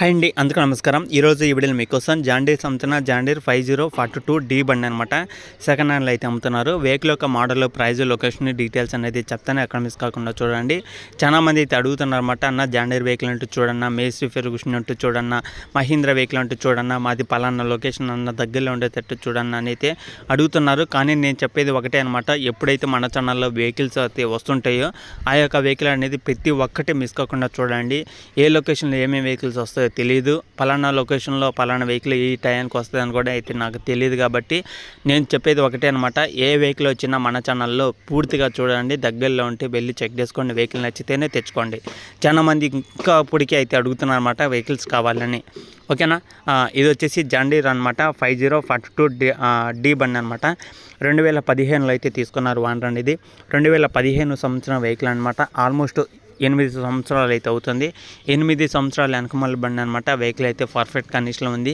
Hi అండి అందుకు నమస్కారం. ఈరోజు ఈ వీడియోలో మీకోసం జాండీర్ అమ్ముతున్న John Deere five zero forty two D బండి అనమాట సెకండ్ హ్యాండ్లో అయితే అమ్ముతున్నారు. వెహికల్ యొక్క మోడల్ ప్రైజ్ లొకేషన్ డీటెయిల్స్ అనేది చెప్తాను ఎక్కడ మిస్ కాకుండా చూడండి. చాలా మంది అయితే అడుగుతున్నారు అనమాట అన్న జాండీర్ వెహికల్ అంటూ చూడన్న మేస్ట్రీ ఫెర్గుషన్ అంటూ చూడన్న మహీంద్ర వెహికల్ అంటూ చూడన్న మాది పలానా లొకేషన్ అన్న దగ్గరలో ఉండేటట్టు చూడన్న అని అయితే అడుగుతున్నారు. కానీ నేను చెప్పేది ఒకటే అనమాట ఎప్పుడైతే మన ఛానల్లో వెహికల్స్ అయితే వస్తుంటాయో ఆ యొక్క వెహికల్ అనేది ప్రతి ఒక్కటి మిస్ కాకుండా చూడండి. ఏ లొకేషన్లో ఏమేమి వెహికల్స్ వస్తాయో తెలియదు పలానా లొకేషన్లో పలానా వెహికల్ ఈ టైంకి వస్తుందని కూడా అయితే నాకు తెలియదు కాబట్టి నేను చెప్పేది ఒకటే అనమాట ఏ వెహికల్ వచ్చినా మన ఛానల్లో పూర్తిగా చూడండి దగ్గరలో ఉంటే వెళ్ళి చెక్ చేసుకోండి వెహికల్ నచ్చితేనే తెచ్చుకోండి. చాలా మంది ఇంకా అప్పటికే అయితే అడుగుతున్నారు అనమాట వెహికల్స్ కావాలని. ఓకేనా? ఇది వచ్చేసి జాండీర్ అనమాట five zero forty two D D బండి అనమాట రెండు వేల పదిహేనులో అయితే తీసుకున్నారు వన్ రండి ఇది. రెండు వేల పదిహేను సంవత్సరం వెహికల్ అనమాట ఆల్మోస్ట్ ఎనిమిది సంవత్సరాలు అయితే అవుతుంది. ఎనిమిది సంవత్సరాల వెనకమల్ల బండి అనమాట వెహికల్ అయితే పర్ఫెక్ట్ కండిషన్లో ఉంది.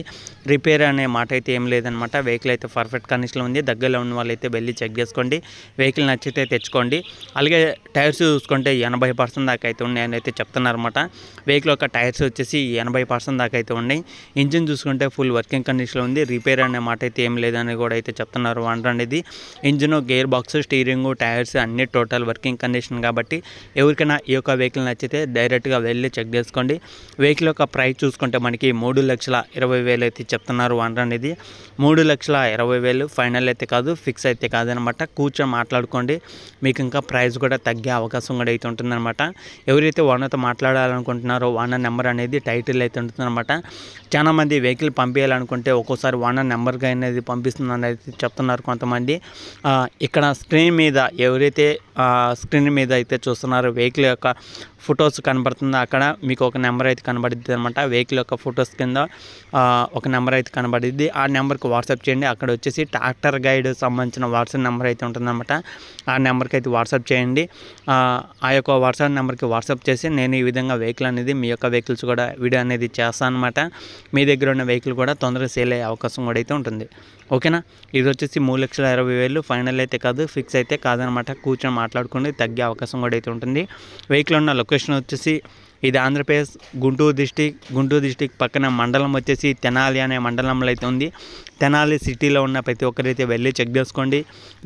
రిపేర్ అనే మాట అయితే ఏం లేదనమాట వెహికల్ అయితే పర్ఫెక్ట్ కండిషన్లో ఉంది. దగ్గరలో ఉన్న వాళ్ళైతే వెళ్ళి చెక్ చేసుకోండి. వెహికల్ నచ్చితే తెచ్చుకోండి. అలాగే టైర్స్ చూసుకుంటే ఎనభై పర్సెంట్ దాకా అయితే ఉన్నాయని అయితే చెప్తున్నారన్నమాట. వెహికల్ యొక్క టైర్స్ వచ్చేసి ఎనభై పర్సెంట్ దాకా అయితే ఉన్నాయి. ఇంజిన్ చూసుకుంటే ఫుల్ వర్కింగ్ కండిషన్లో ఉంది. రిపేర్ అనే మాట అయితే ఏం లేదని కూడా అయితే చెప్తున్నారు వండర్ అనేది. Engine gear box steering tyres అన్ని టోటల్ వర్కింగ్ కండిషన్ కాబట్టి ఎవరికైనా ఈ యొక్క వెహికల్ నచ్చితే డైరెక్ట్గా వెళ్ళి చెక్ చేసుకోండి. వెహికల్ యొక్క ప్రైస్ చూసుకుంటే మనకి మూడు లక్షల ఇరవై వేలు అయితే చెప్తున్నారు వన్ అనేది. మూడు లక్షల ఇరవై వేలు ఫైనల్ అయితే కాదు ఫిక్స్ అయితే కాదనమాట. కూర్చొని మాట్లాడుకోండి. మీకు ఇంకా ప్రైస్ కూడా తగ్గే అవకాశం కూడా అయితే ఉంటుందన్నమాట ఎవరైతే ఓనర్తో మాట్లాడాలనుకుంటున్నారో ఓనర్ నెంబర్ అనేది టైటిల్ అయితే ఉంటుందన్నమాట చాలా మంది వెహికల్ పంపించాలనుకుంటే ఒక్కోసారి ఓనర్ నెంబర్గా అనేది పంపిస్తుందని అయితే చెప్తున్నారు కొంతమంది. ఇక్కడ స్క్రీన్ మీద ఎవరైతే స్క్రీన్ మీద అయితే చూస్తున్నారు. వెహికల్ యొక్క ఫొటోస్ కనబడుతుందో. అక్కడ మీకు ఒక నెంబర్ అయితే కనబడుద్ది అనమాట వెహికల్ యొక్క ఫొటోస్ కింద ఒక నెంబర్ అయితే కనబడుద్ది. ఆ నెంబర్కి వాట్సాప్ చేయండి. అక్కడ వచ్చేసి ట్రాక్టర్ గైడ్ సంబంధించిన వాట్సాప్ నెంబర్ అయితే ఉంటుందన్నమాట ఆ నెంబర్కి అయితే వాట్సాప్ చేయండి. ఆ, ఆ యొక్క వాట్సాప్ నెంబర్కి వాట్సాప్ చేసి నేను ఈ విధంగా వెహికల్ అనేది మీ యొక్క వెహికల్స్ కూడా వీడియో అనేది చేస్తాను అనమాట మీ దగ్గర ఉన్న వెహికల్ కూడా తొందరగా సేల్ అయ్యే అవకాశం కూడా అయితే ఉంటుంది. ఓకేనా? ఇది వచ్చేసి మూడు లక్షల ఇరవై వేలు. ఫైనల్ అయితే కాదు. ఫిక్స్ అయితే కాదనమాట కూర్చొని మాట్లాడుకుని తగ్గే అవకాశం కూడా అయితే ఉంటుంది. వెహికల్ ఉన్న లొకేషన్ వచ్చేసి ఇది ఆంధ్రప్రదేశ్ గుంటూరు డిస్టిక్ గుంటూరు డిస్టిక్ పక్కన మండలం వచ్చేసి తెనాలి అనే మండలంలో అయితే ఉంది. తెనాలి సిటీలో ఉన్న ప్రతి ఒక్కరైతే వెళ్ళి చెక్ చేసుకోండి.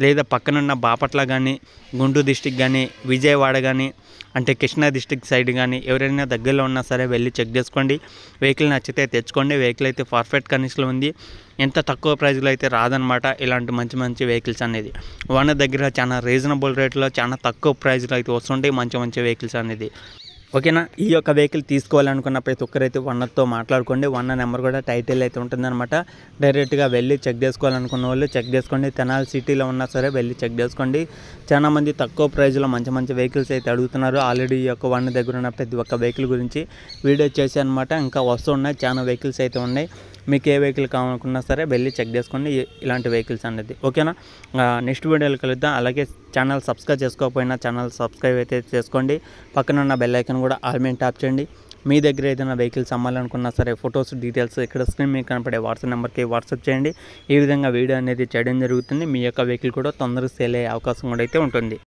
లేదా పక్కనున్న బాపట్ల కానీ గుంటూరు డిస్టిక్ కానీ విజయవాడ కానీ అంటే కృష్ణా డిస్టిక్ సైడ్ కానీ ఎవరైనా దగ్గరలో ఉన్నా సరే వెళ్ళి చెక్ చేసుకోండి. వెహికల్ నచ్చితే తెచ్చుకోండి. వెహికల్ అయితే పర్ఫెక్ట్ కండిషన్లో ఉంది. ఎంత తక్కువ ప్రైస్లో అయితే రాదనమాట ఇలాంటి మంచి మంచి వెహికల్స్ అనేది. వన్ దగ్గర చాలా రీజనబుల్ రేట్లో చాలా తక్కువ ప్రైస్లో అయితే వస్తుంటాయి మంచి మంచి వెహికల్స్ అనేది. ఓకేనా? ఈ యొక్క వెహికల్ తీసుకోవాలనుకున్న ప్రతి ఒక్కరైతే వన్నతో మాట్లాడుకోండి. వన్న నెంబర్ కూడా టైటిల్ అయితే ఉంటుందన్నమాట. డైరెక్ట్గా వెళ్ళి చెక్ చేసుకోవాలనుకున్న వాళ్ళు చెక్ చేసుకోండి. తెనాలి సిటీలో ఉన్నా సరే వెళ్ళి చెక్ చేసుకోండి. చాలా మంది తక్కువ ప్రైజ్లో మంచి మంచి వెహికల్స్ అయితే అడుగుతున్నారు. ఆల్రెడీ ఈ యొక్క వన్ దగ్గర ఉన్న ప్రతి ఒక్క వెహికల్ గురించి వీడియో చేసి అనమాట ఇంకా వస్తున్నాయి చాలా వెహికల్స్ అయితే ఉన్నాయి. మీకు ఏ వెహికల్ కావాలనుకున్నా సరే వెళ్ళి చెక్ చేసుకోండి. ఇలాంటి వెహికల్స్ అనేది. ఓకేనా నెక్స్ట్ వీడియోలో కలుద్దాం. అలాగే ఛానల్ సబ్స్క్రైబ్ చేసుకోకపోయినా ఛానల్ సబ్స్క్రైబ్ అయితే చేసుకోండి. పక్కన ఉన్న బెల్ ఐకన్ కూడా ఆల్ మీద ట్యాప్ చేయండి. మీ దగ్గర ఏదైనా వెహికల్స్ అమ్మాలనుకున్నా సరే ఫొటోస్ డీటెయిల్స్ ఇక్కడ స్క్రీన్ మీద కనపడే వాట్సాప్ నెంబర్కి వాట్సాప్ చేయండి. ఈ విధంగా వీడియో అనేది చేయడం జరుగుతుంది. మీ యొక్క వెహికల్ కూడా తొందరగా సేల్ అయ్యే అవకాశం కూడా అయితే ఉంటుంది.